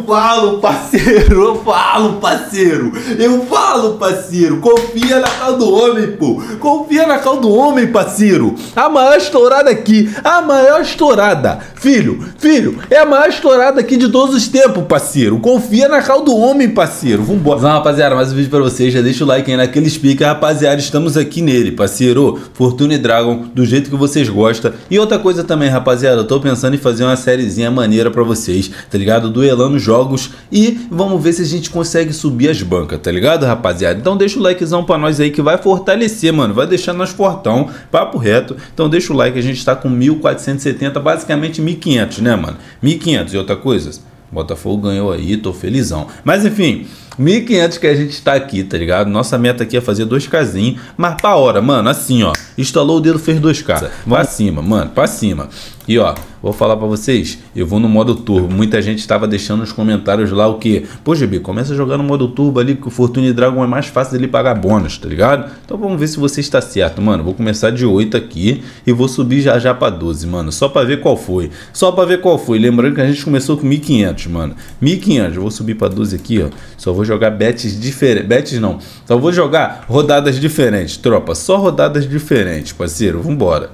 Eu falo, parceiro, eu falo, parceiro. Eu falo, parceiro. Confia na cal do homem, pô. Confia na cal do homem, parceiro. A maior estourada aqui, a maior estourada. Filho, filho, é a maior estourada aqui de todos os tempos, parceiro. Confia na cal do homem, parceiro. Vambora. Vamos, rapaziada, mais um vídeo pra vocês. Já deixa o like aí naquele speaker, rapaziada. Estamos aqui nele, parceiro. Fortune Dragon, do jeito que vocês gostam. E outra coisa também, rapaziada. Eu tô pensando em fazer uma sériezinha maneira pra vocês, tá ligado? Duelando jogos e vamos ver se a gente consegue subir as bancas, tá ligado, rapaziada? Então deixa o likezão pra nós aí que vai fortalecer, mano. Vai deixar nós fortão, papo reto. Então deixa o like, a gente tá com 1470, basicamente 1500, né, mano? 1500 e outra coisa. Botafogo ganhou aí, tô felizão. Mas enfim, 1.500 que a gente tá aqui, tá ligado? Nossa meta aqui é fazer dois casinhos, mas pra hora, mano, assim, ó. Instalou o dedo, fez dois k Pra cima, mano, pra cima. E ó, vou falar para vocês, eu vou no modo turbo. Muita gente estava deixando nos comentários lá o que, pô, GB, começa a jogar no modo turbo ali que o Fortune Dragon é mais fácil dele pagar bônus, tá ligado? Então vamos ver se você está certo, mano. Vou começar de 8 aqui e vou subir já já para 12, mano, só para ver qual foi. Só para ver qual foi. Lembrando que a gente começou com 1500, mano. 1500, eu vou subir para 12 aqui, ó. Só vou jogar bets diferentes. Bets não. Só vou jogar rodadas diferentes, tropa. Só rodadas diferentes, parceiro. Vambora.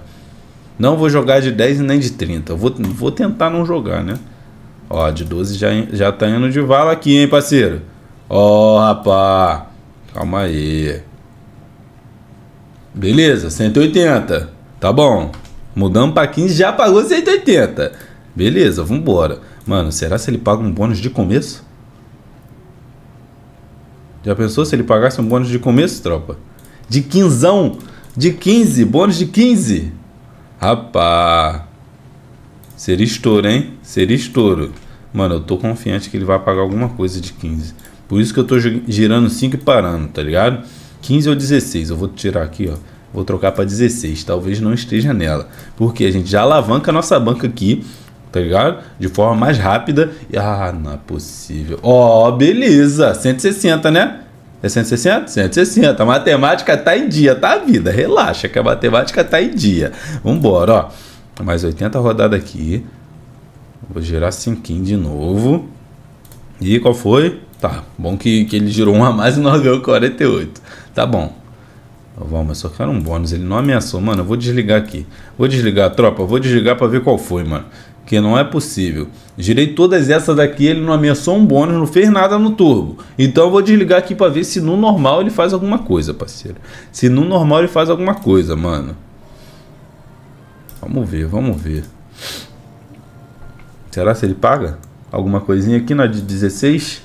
Não vou jogar de 10 nem de 30. Vou, vou tentar não jogar, né? Ó, de 12 já, já tá indo de vala aqui, hein, parceiro? Ó, rapá. Calma aí. Beleza, 180. Tá bom. Mudamos pra 15, já pagou 180. Beleza, vambora. Mano, será se ele paga um bônus de começo? Já pensou se ele pagasse um bônus de começo, tropa? De quinzão? De 15, bônus de 15. Rapá. Seria estouro, hein? Seria estouro. Mano, eu tô confiante que ele vai pagar alguma coisa de 15. Por isso que eu tô girando 5 e parando, tá ligado? 15 ou 16. Eu vou tirar aqui, ó. Vou trocar para 16. Talvez não esteja nela. Porque a gente já alavanca a nossa banca aqui, tá ligado? De forma mais rápida. Ah, não é possível. Ó, oh, beleza. 160, né? É 160? 160. A matemática tá em dia, tá a vida. Relaxa que a matemática tá em dia. Vambora, ó. Mais 80 rodadas aqui. Vou girar 5 de novo. E qual foi? Tá, bom que, que ele girou um a mais e nós ganhamos 48. Tá bom. Vamos, só quero um bônus. Ele não ameaçou, mano. Eu vou desligar aqui. Vou desligar, tropa. Vou desligar para ver qual foi, mano que não é possível. Girei todas essas daqui, ele não ameaçou um bônus, não fez nada no turbo. Então eu vou desligar aqui para ver se no normal ele faz alguma coisa, parceiro. Se no normal ele faz alguma coisa, mano. Vamos ver, vamos ver. Será se ele paga? Alguma coisinha aqui na de 16?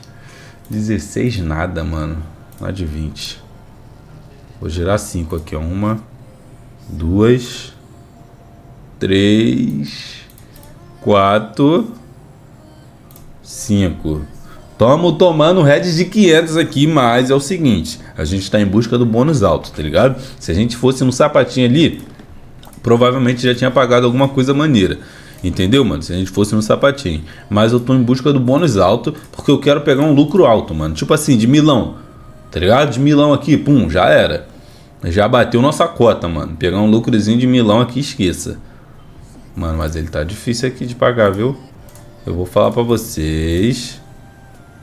16 nada, mano. Na de 20. Vou girar 5 aqui, ó. Uma, duas, três 4, 5. Tamo tomando red de 500 aqui, mas é o seguinte, a gente está em busca do bônus alto, tá ligado? Se a gente fosse no sapatinho ali, provavelmente já tinha pagado alguma coisa maneira. Entendeu, mano? Se a gente fosse no sapatinho. Mas eu tô em busca do bônus alto, porque eu quero pegar um lucro alto, mano. Tipo assim, de milão. Tá ligado? De milão aqui, pum, já era. Já bateu nossa cota, mano. Pegar um lucrozinho de milão aqui, esqueça. Mano, mas ele tá difícil aqui de pagar, viu? Eu vou falar pra vocês.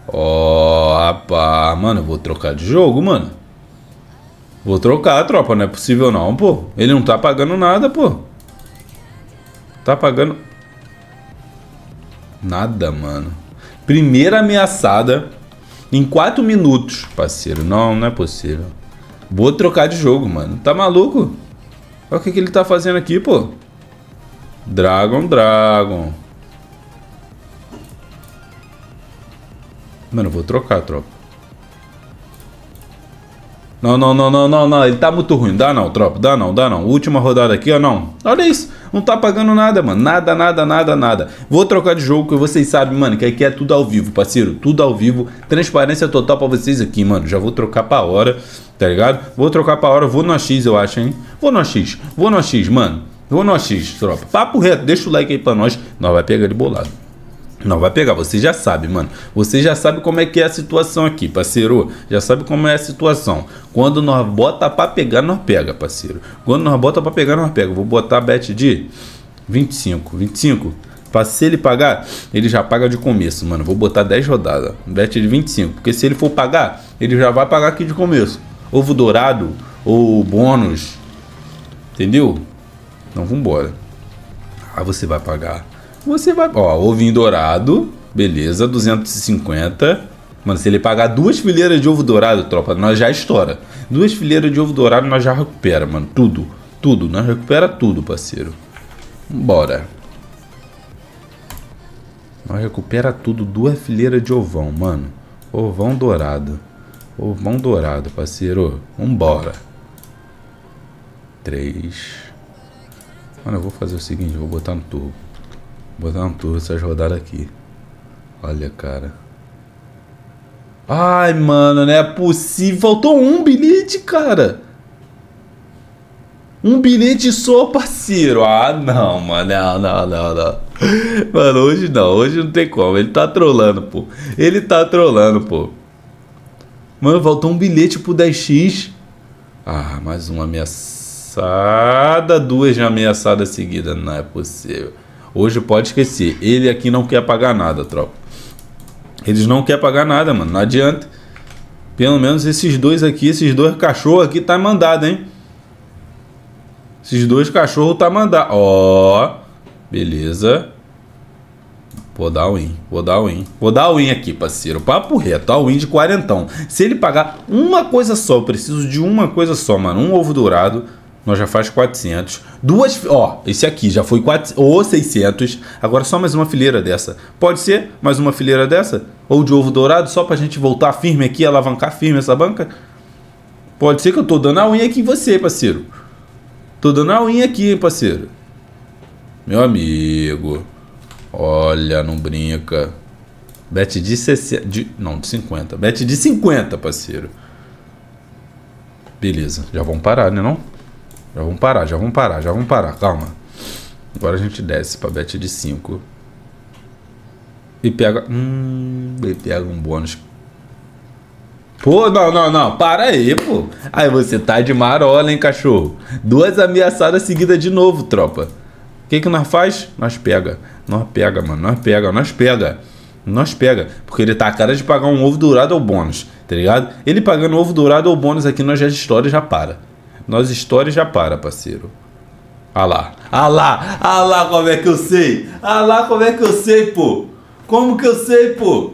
Ó, oh. Mano, eu vou trocar de jogo, mano. Vou trocar, tropa. Não é possível não, pô. Ele não tá pagando nada, pô. Tá pagando... Nada, mano. Primeira ameaçada em 4 minutos, parceiro. Não, não é possível. Vou trocar de jogo, mano. Tá maluco? Olha o que, que ele tá fazendo aqui, pô. Dragon, Dragon. Mano, eu vou trocar, tropa. Não, não, não, não, não, não. Ele tá muito ruim. Dá não, tropa. Dá não, dá não. Última rodada aqui, ó, não. Olha isso. Não tá pagando nada, mano. Nada, nada, nada, nada. Vou trocar de jogo, que vocês sabem, mano, que aqui é tudo ao vivo, parceiro. Tudo ao vivo. Transparência total pra vocês aqui, mano. Já vou trocar pra hora, tá ligado? Vou trocar pra hora. Vou no AX, eu acho, hein. Vou no AX. Vou no AX, mano. Vou no X, tropa. Papo reto, deixa o like aí pra nós. Nós vai pegar de bolado. Não vai pegar, você já sabe, mano. Você já sabe como é que é a situação aqui, parceiro. Já sabe como é a situação. Quando nós bota pra pegar, nós pega, parceiro. Quando nós bota pra pegar, nós pega. Vou botar bet de 25. 25. Pra se ele pagar, ele já paga de começo, mano. Vou botar 10 rodadas. Bet de 25. Porque se ele for pagar, ele já vai pagar aqui de começo. Ovo dourado ou bônus. Entendeu? Então vambora. Aí você vai pagar. Você vai. Ó, ovinho dourado. Beleza, 250. Mano, se ele pagar duas fileiras de ovo dourado, tropa, nós já estoura. Duas fileiras de ovo dourado, nós já recupera, mano. Tudo. Tudo. Nós recupera tudo, parceiro. Bora. Nós recupera tudo, duas fileiras de ovão, mano. Ovão dourado. Ovão dourado, parceiro. Vambora. Três. Mano, eu vou fazer o seguinte, vou botar no turbo. Vou botar no turbo essas rodadas aqui. Olha, cara. Ai, mano, não é possível. Faltou um bilhete, cara. Um bilhete só, parceiro. Ah, não, mano. Não, não, não, não. Mano, hoje não. Hoje não tem como. Ele tá trolando, pô. Ele tá trolando, pô. Mano, faltou um bilhete pro 10x. Ah, mais uma ameaçada. Duas de ameaçadas seguidas. Não é possível. Hoje pode esquecer. Ele aqui não quer pagar nada, tropa. Eles não querem pagar nada, mano. Não adianta. Pelo menos esses dois aqui, esses dois cachorros aqui tá mandado, hein? Esses dois cachorros tá mandado. Ó, beleza. Vou dar win, vou dar win. Vou dar win aqui, parceiro. Papo reto, o win de quarentão. Se ele pagar uma coisa só, eu preciso de uma coisa só, mano. Um ovo dourado, nós já faz 400. Duas, ó, esse aqui já foi 4, ou 600. Agora só mais uma fileira dessa. Pode ser mais uma fileira dessa? Ou de ovo dourado, só pra gente voltar firme aqui, alavancar firme essa banca? Pode ser que eu tô dando a unha aqui em você, parceiro. Tô dando a unha aqui, parceiro. Meu amigo. Olha, não brinca. Bet de 60. De, não, de 50. Bet de 50, parceiro. Beleza. Já vamos parar, né não? Já vamos parar, já vamos parar, já vamos parar. Calma. Agora a gente desce pra bet de 5. E pega. Hum. E pega um bônus Pô, não, não, não, para aí, pô. Aí você tá de marola, hein, cachorro? Duas ameaçadas seguidas de novo, tropa. O que que nós faz? Nós pega. Nós pega, mano. Nós pega, nós pega. Nós pega. Porque ele tá a cara de pagar um ovo dourado ou bônus, tá ligado? Ele pagando ovo dourado ou bônus aqui, nós já história já para. Nós história já para, parceiro. Ah lá. Ah lá. Ah lá como é que eu sei. Ah lá como é que eu sei, pô. Como que eu sei, pô?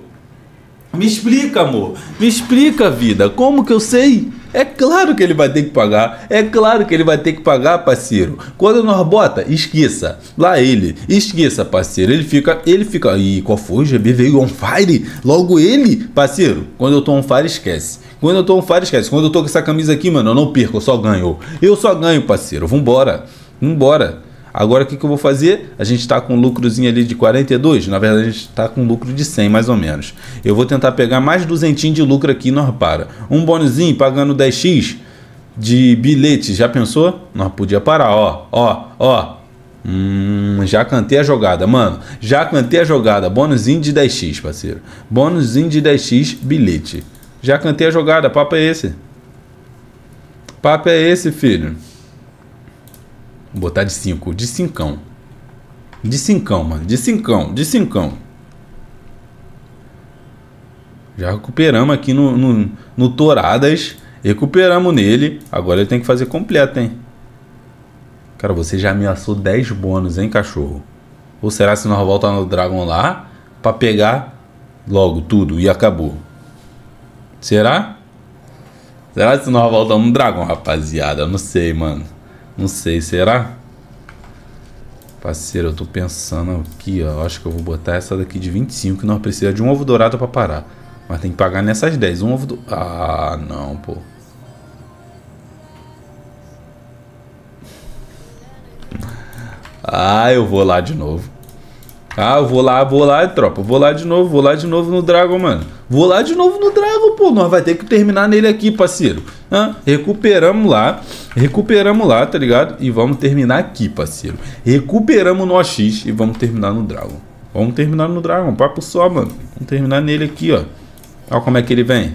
Me explica, amor. Me explica, vida. Como que eu sei? É claro que ele vai ter que pagar. É claro que ele vai ter que pagar, parceiro. Quando nós bota, esqueça. Lá ele, esqueça, parceiro. Ele fica, ele fica. Ih, qual foi? O GB veio on fire? Logo ele, parceiro. Quando eu tô on fire, esquece. Quando eu tô on fire, esquece. Quando eu tô com essa camisa aqui, mano, eu não perco, eu só ganho. Eu só ganho, parceiro. Vambora. Vambora. Agora o que, que eu vou fazer? A gente está com um lucrozinho ali de 42, na verdade a gente está com um lucro de 100 mais ou menos. Eu vou tentar pegar mais 200 de lucro aqui nós para. Um bônusinho pagando 10x de bilhete, já pensou? Nós podia parar, ó, ó, ó. Hum, já cantei a jogada, mano. Já cantei a jogada. Bônusinho de 10x, parceiro. Bônusinho de 10x, bilhete. Já cantei a jogada. Papo é esse. Papo é esse, filho. Vou botar de 5. De 5. De 5, mano. De 5. De 5. Já recuperamos aqui no, no, no Toradas. Recuperamos nele. Agora ele tem que fazer completo, hein? Cara, você já ameaçou 10 bônus, hein, cachorro? Ou será se nós voltamos no Dragon lá pra pegar logo tudo e acabou? Será? Será se nós voltamos no Dragon, rapaziada? Eu não sei, mano. Não sei, será? Parceiro, eu tô pensando aqui, ó. Acho que eu vou botar essa daqui de 25, que não precisa de um ovo dourado pra parar. Mas tem que pagar nessas 10. Um ovo do... Ah, não, pô. Ah, eu vou lá de novo. Ah, eu vou lá, vou lá, tropa. Vou lá de novo, vou lá de novo no Dragon, mano. Vou lá de novo no Dragon, pô. Nós vai ter que terminar nele aqui, parceiro. Recuperamos lá. Recuperamos lá, tá ligado? E vamos terminar aqui, parceiro. Recuperamos no OX e vamos terminar no Dragon. Vamos terminar no Dragon. Papo só, mano. Vamos terminar nele aqui, ó. Olha como é que ele vem.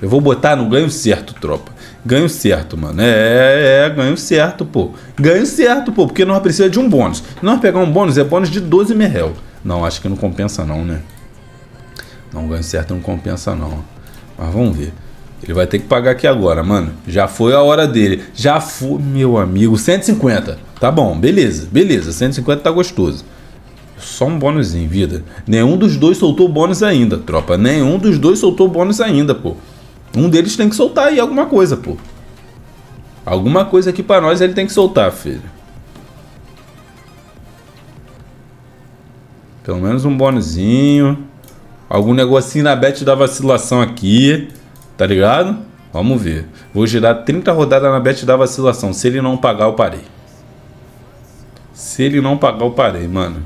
Eu vou botar no ganho certo, tropa. Ganho certo, mano. É, é, ganho certo, pô. Ganho certo, pô, porque nós precisamos de um bônus. Se nós pegar um bônus, é bônus de 12 merrel. Não, acho que não compensa não, né? Não, ganho certo não compensa não. Mas vamos ver. Ele vai ter que pagar aqui agora, mano. Já foi a hora dele. Já foi, meu amigo. 150. Tá bom, beleza, beleza. 150 tá gostoso. Só um bônus em vida. Nenhum dos dois soltou bônus ainda, tropa. Nenhum dos dois soltou bônus ainda, pô. Um deles tem que soltar aí alguma coisa, pô. Alguma coisa aqui para nós ele tem que soltar, filho. Pelo menos um bônusinho. Algum negocinho na bet da vacilação aqui. Tá ligado? Vamos ver. Vou girar 30 rodadas na bet da vacilação. Se ele não pagar, eu parei. Se ele não pagar, eu parei, mano.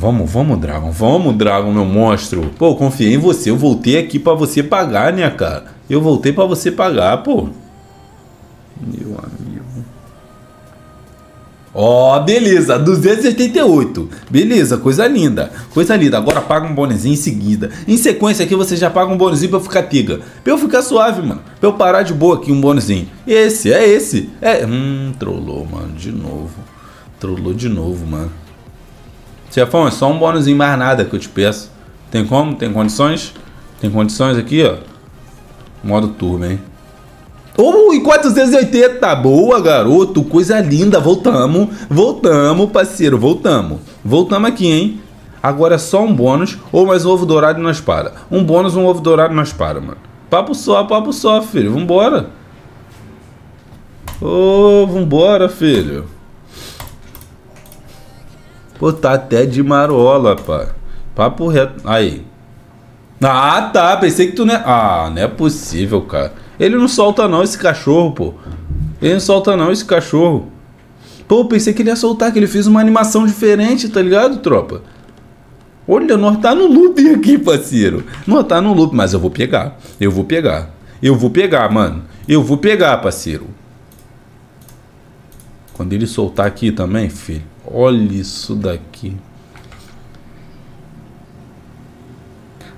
Vamos, vamos, Dragon. Vamos, Dragon, meu monstro. Pô, confiei em você. Eu voltei aqui para você pagar, né, cara? Eu voltei para você pagar, pô. Meu amigo. Ó, oh, beleza, 288. Beleza, coisa linda. Coisa linda. Agora paga um bonezinho em seguida. Em sequência aqui você já paga um bonezinho pra eu ficar piga. Pra eu ficar suave, mano. Pra eu parar de boa aqui um bonezinho. Esse, é esse. É. Hum, trollou, mano. De novo. Trollou de novo, mano. Chefão, é só um bônusinho mais nada que eu te peço. Tem como? Tem condições? Tem condições aqui, ó. Modo turbo, hein? Oh, e 480! Boa, garoto! Coisa linda! Voltamos! Voltamos, parceiro! Voltamos! Voltamos aqui, hein? Agora é só um bônus ou mais um ovo dourado e nós para. Um bônus, um ovo dourado e nós para, mano. Papo só, papo só, filho. Vambora! Ô, oh, vambora, filho. Pô, tá até de marola, pá. Papo reto. Aí. Ah, tá. Pensei que tu não é. Ah, não é possível, cara. Ele não solta não esse cachorro, pô. Ele não solta não esse cachorro. Pô, pensei que ele ia soltar, que ele fez uma animação diferente, tá ligado, tropa? Olha, nós tá no loop aqui, parceiro. Nós tá no loop, mas eu vou pegar. Eu vou pegar. Eu vou pegar, mano. Eu vou pegar, parceiro. Quando ele soltar aqui também, filho. Olha isso daqui.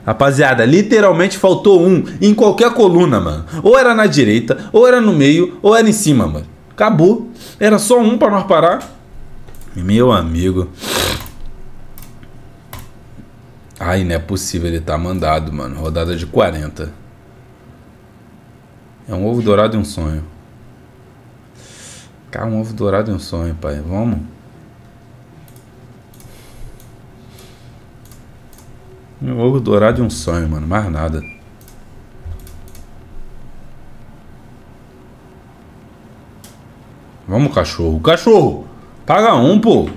Rapaziada, literalmente faltou um em qualquer coluna, mano. Ou era na direita, ou era no meio, ou era em cima, mano. Acabou. Era só um para nós parar. Meu amigo. Ai, não é possível ele tá mandado, mano. Rodada de 40. É um ovo dourado e um sonho. Cara, um ovo dourado e um sonho, pai. Vamos? Um ovo dourado e um sonho, mano. Mais nada. Vamos, cachorro. Cachorro! Paga um, pô.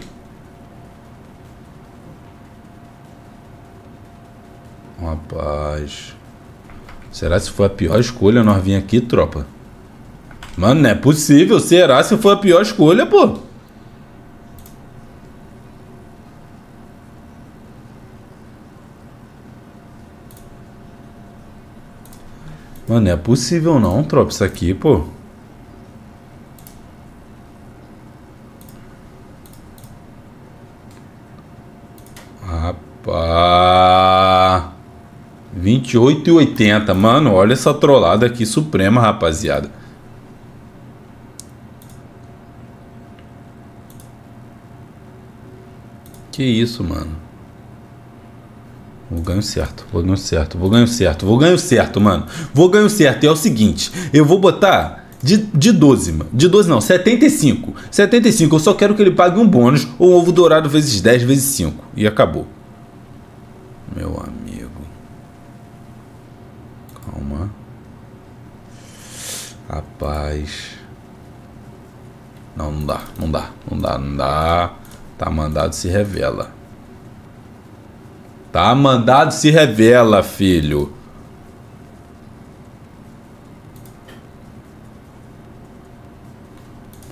Rapaz. Será se foi a pior escolha nós vir aqui, tropa? Mano, não é possível. Será se foi a pior escolha, pô? Mano, não é possível não, tropa, isso aqui, pô. Rapaz. 28 e 80. Mano, olha essa trollada aqui suprema, rapaziada. Que isso, mano. Vou ganho certo, vou ganho certo, vou ganho certo, vou ganho certo, mano. Vou ganho certo. E é o seguinte, eu vou botar de, de 12, mano. De 12 não, 75. 75, eu só quero que ele pague um bônus ou um ovo dourado vezes 10 vezes 5. E acabou. Meu amigo. Calma. Rapaz. Não, não dá, não dá, não dá, não dá. Tá mandado se revela. Tá mandado se revela, filho.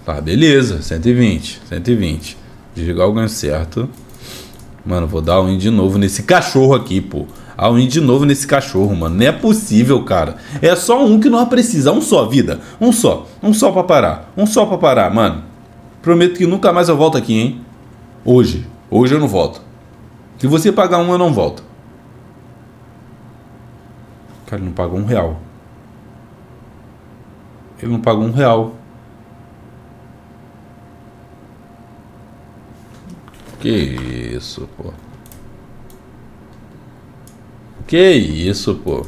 Tá, beleza. 120. 120. Desligar o ganho certo. Mano, vou dar um de novo nesse cachorro aqui, pô. A win de novo nesse cachorro, mano. Não é possível, cara. É só um que nós precisamos. Um só, vida. Um só. Um só pra parar. Um só pra parar, mano. Prometo que nunca mais eu volto aqui, hein? Hoje. Hoje eu não volto. Se você pagar um, eu não volto. Cara, ele não pagou um real. Ele não pagou um real. Que isso, pô. Que isso, pô.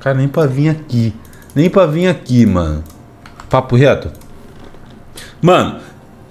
Cara, nem pra vir aqui. Nem pra vir aqui, mano. Papo reto. Mano,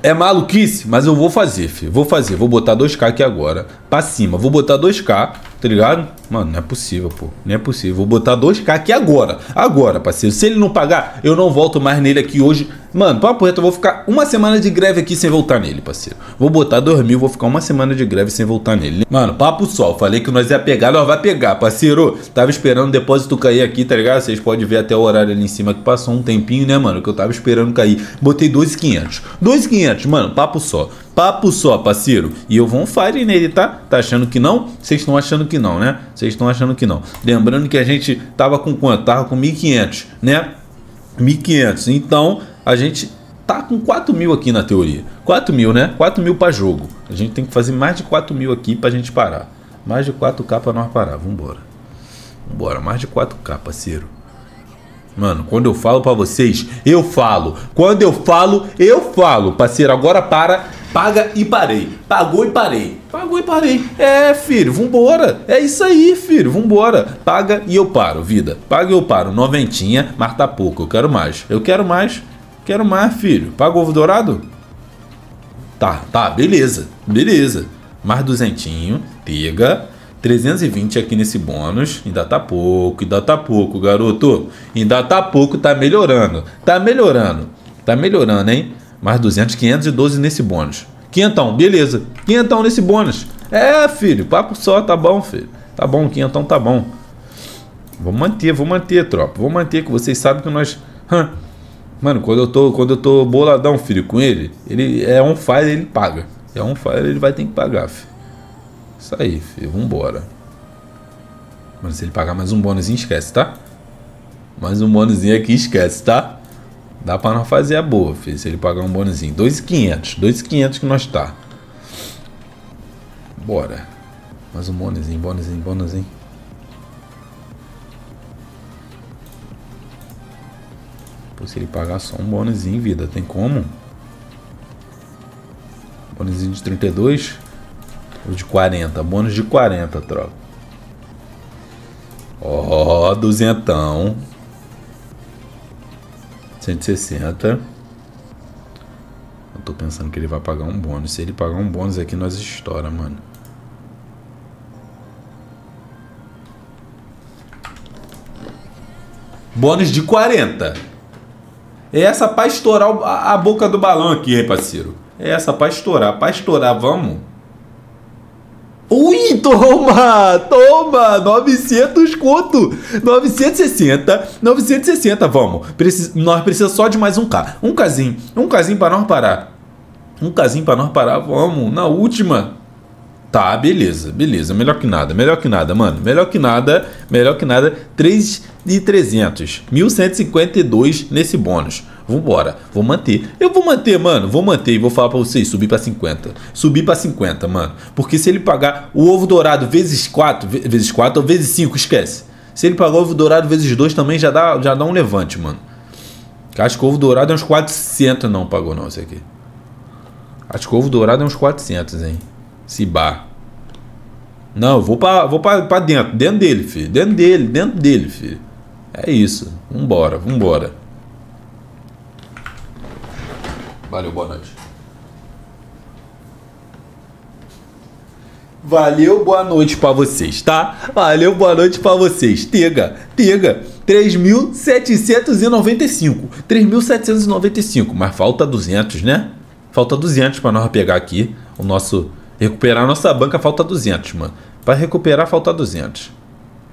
é maluquice, mas eu vou fazer, filho. Vou fazer. Vou botar 2k aqui agora. Pra cima. Vou botar 2k, tá ligado? Mano, não é possível, pô. Não é possível. Vou botar 2k aqui agora. Agora, parceiro. Se ele não pagar, eu não volto mais nele aqui hoje. Mano, papo reto, eu vou ficar uma semana de greve aqui sem voltar nele, parceiro. Vou botar 2 mil, vou ficar uma semana de greve sem voltar nele. Mano, papo sol. Falei que nós ia pegar, nós vai pegar, parceiro. Tava esperando o depósito cair aqui, tá ligado? Vocês podem ver até o horário ali em cima que passou um tempinho, né, mano? Que eu tava esperando cair. Botei 2,500. 2,500, mano, papo só. Papo só, parceiro. E eu vou um fire nele, tá? Tá achando que não? Vocês estão achando que não, né? Vocês estão achando que não. Lembrando que a gente tava com quanto? Tava com 1.500, né? 1.500. Então, a gente tá com 4 mil aqui na teoria. 4 mil, né? 4 mil para jogo. A gente tem que fazer mais de 4 mil aqui pra gente parar. Mais de 4k pra nós parar. Vambora. Vambora. Mais de 4k, parceiro. Mano, quando eu falo para vocês, eu falo. Quando eu falo, eu falo. Parceiro, agora para, paga e parei. Pagou e parei. Pagou e parei. É, filho, vambora. É isso aí, filho, vambora. Paga e eu paro, vida. Paga e eu paro. Noventinha, mas tá pouco. Eu quero mais. Eu quero mais. Quero mais, filho. Paga ovo dourado? Tá, tá, beleza. Beleza. Mais duzentinho. Pega. 320 aqui nesse bônus. Ainda tá pouco, ainda tá pouco, garoto. Ainda tá pouco, tá melhorando. Tá melhorando. Tá melhorando, hein? Mais 200, 512 nesse bônus. Quinhentão, beleza. Quinhentão nesse bônus. É, filho, papo só, tá bom, filho. Tá bom, quinhentão tá bom. Vou manter, vou manter, tropa. Vou manter, que vocês sabem que nós... Mano, quando eu tô, quando eu tô boladão, filho, com ele, ele é um fire, ele paga. É um fire, ele vai ter que pagar, filho. Isso aí, filho. Vambora. Mas se ele pagar mais um bônusinho, esquece, tá? Mais um bônusinho aqui, esquece, tá? Dá pra nós fazer a boa, filho. Se ele pagar um bônusinho. 2,500. 2,500 que nós tá. Bora. Mais um bônusinho, bônusinho, bônusinho. Pô, se ele pagar só um bônusinho, vida, tem como? Bônusinho de 32. Ou de 40. Bônus de 40, troca. Ó, oh, duzentão. 160. Eu tô pensando que ele vai pagar um bônus. Se ele pagar um bônus aqui, nós estoura, mano. Bônus de 40. É essa pra estourar a boca do balão aqui, hein, parceiro. É essa pra estourar. Pra estourar, vamos. Ui, toma, toma, 900 conto, 960, 960, vamos, Precis, nós precisamos só de mais um K, um casinho, um casinho para nós parar, um casinho para nós parar, vamos, na última, tá, beleza, beleza, melhor que nada, melhor que nada, mano, melhor que nada, melhor que nada, 3 de 300, 1152 nesse bônus, Vambora, vou manter. Eu vou manter, mano, vou manter e vou falar pra vocês, subir pra 50. Subir pra 50, mano. Porque se ele pagar o ovo dourado vezes 4, vezes 4 ou vezes 5, esquece. Se ele pagar o ovo dourado vezes 2 também já dá, já dá um levante, mano. Acho que o ovo dourado é uns 400, não pagou não, esse aqui. Acho que o ovo dourado é uns 400, hein. Cibá. Não, vou pra, vou pra, pra dentro, dentro dele, filho. Dentro dele, dentro dele, filho. É isso. Vambora, vambora. Valeu, boa noite. Valeu, boa noite para vocês, tá? Valeu, boa noite para vocês. Tega, Tega, 3.795. 3.795, mas falta 200, né? Falta 200 para nós pegar aqui o nosso recuperar nossa banca, falta 200, mano. Para recuperar falta 200.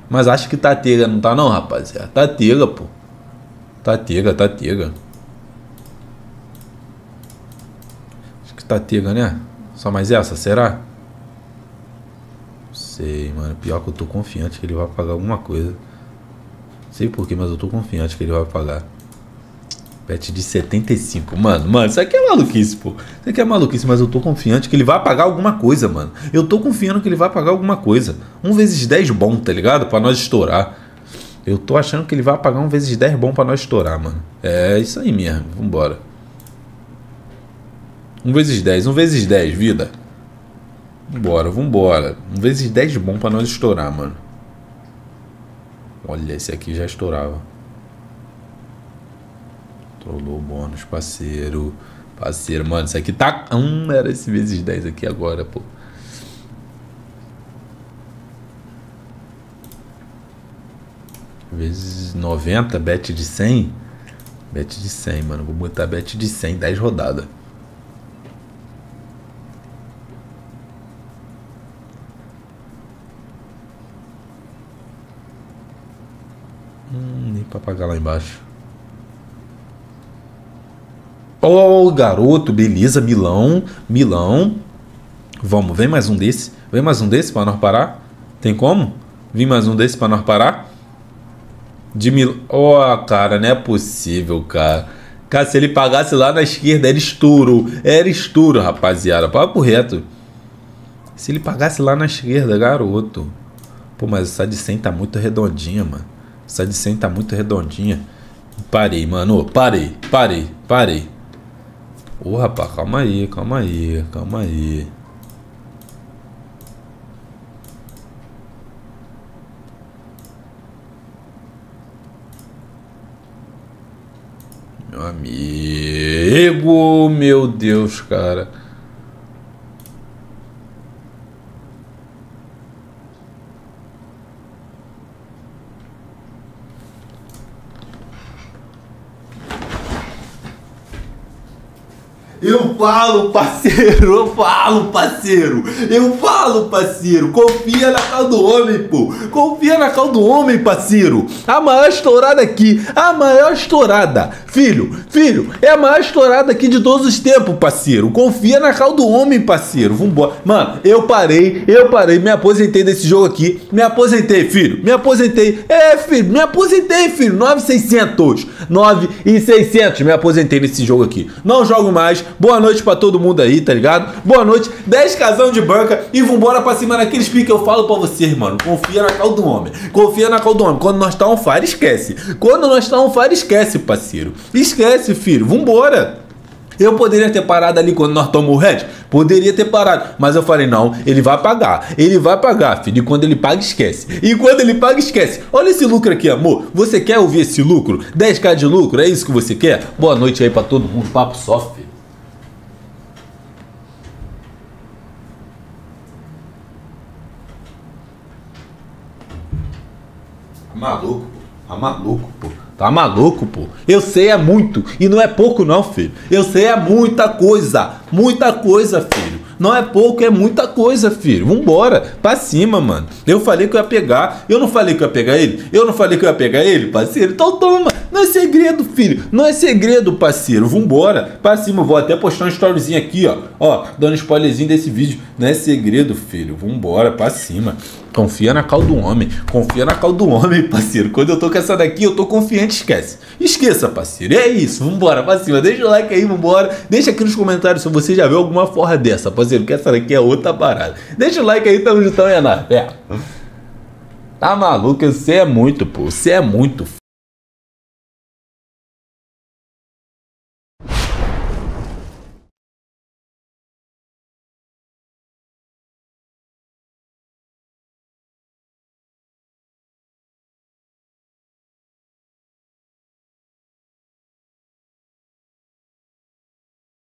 Mas acho que tá tega, não tá não, rapaziada? Tá tega, pô. Tá tega, tá tega. Tatega, né? Só mais essa, será? Sei, mano. Pior que eu tô confiante que ele vai pagar alguma coisa. Sei porquê, mas eu tô confiante que ele vai pagar. Bet de 75. Mano, mano, isso aqui é maluquice, pô. Isso aqui é maluquice, mas eu tô confiante que ele vai pagar alguma coisa, mano. Eu tô confiando que ele vai pagar alguma coisa. Um vezes 10 bom, tá ligado? Pra nós estourar. Eu tô achando que ele vai pagar um vezes 10 bom pra nós estourar, mano. É isso aí mesmo. Vambora. Um vezes 10, um vezes 10, vida. Vambora, vambora. Um vezes 10 bom pra nós estourar, mano. Olha, esse aqui já estourava. Trollou o bônus, parceiro. Parceiro, mano, isso aqui tá. Hum, era esse vezes 10 aqui agora, pô. Vezes 90, bet de 100. Bet de 100, mano. Vou botar bet de 100, 10 rodadas. Hum, nem pra pagar lá embaixo. Oh, garoto, beleza, Milão, Milão. Vamos, vem mais um desse. Vem mais um desse para nós parar? Tem como? Vem mais um desse para nós parar? De Milão. Oh, cara, não é possível, cara. Cara, se ele pagasse lá na esquerda, era estouro. Era estouro, rapaziada. Papo reto. Se ele pagasse lá na esquerda, garoto. Pô, mas essa de 100 tá muito redondinha, mano. Essa de 100 tá muito redondinha. Parei, mano. Parei, parei, parei. Ô, rapaz, calma aí, calma aí, calma aí. Meu amigo, meu Deus, cara. Eu falo, parceiro, eu falo, parceiro. Eu falo, parceiro. Confia na cal do homem, pô. Confia na cal do homem, parceiro. A maior estourada aqui, a maior estourada. Filho, filho, é a maior estourada aqui de todos os tempos, parceiro. Confia na cal do homem, parceiro. Vambora. Mano, eu parei, eu parei, me aposentei desse jogo aqui. Me aposentei, filho. Me aposentei. É, filho, me aposentei, filho. 9,600. 9,600. Me aposentei nesse jogo aqui. Não jogo mais. Boa noite pra todo mundo aí, tá ligado? Boa noite, 10 casão de banca e vambora pra cima naqueles piques que eu falo pra vocês, mano. Confia na cal do homem. Confia na cal do homem. Quando nós tá on fire, esquece. Quando nós tá on fire, esquece, parceiro. Esquece, filho. Vambora. Eu poderia ter parado ali quando nós tomamos o red? Poderia ter parado. Mas eu falei, não, ele vai pagar. Ele vai pagar, filho. E quando ele paga, esquece. E quando ele paga, esquece. Olha esse lucro aqui, amor. Você quer ouvir esse lucro? 10k de lucro? É isso que você quer? Boa noite aí pra todo mundo. Papo só, filho. Maluco, pô. Tá maluco, pô. Tá maluco, pô. Eu sei é muito. E não é pouco, não, filho. Eu sei é muita coisa. Muita coisa, filho. Não é pouco, é muita coisa, filho. Vambora. Pra cima, mano. Eu falei que eu ia pegar. Eu não falei que eu ia pegar ele? Eu não falei que eu ia pegar ele, parceiro? Então toma. Não é segredo, filho. Não é segredo, parceiro. Vambora. Pra cima. Vou até postar um storyzinho aqui, ó. Ó, dando spoilerzinho desse vídeo. Não é segredo, filho. Vambora. Pra cima. Confia na cal do homem. Confia na cal do homem, parceiro. Quando eu tô com essa daqui, eu tô confiante, esquece. Esqueça, parceiro. É isso. Vambora, pra cima. Deixa o like aí, vambora. Deixa aqui nos comentários se você já viu alguma forra dessa, parceiro. Que essa daqui é outra parada. Deixa o like aí, tamo juntão, nada. É. Tá maluco? Você é muito, pô. Você é muito,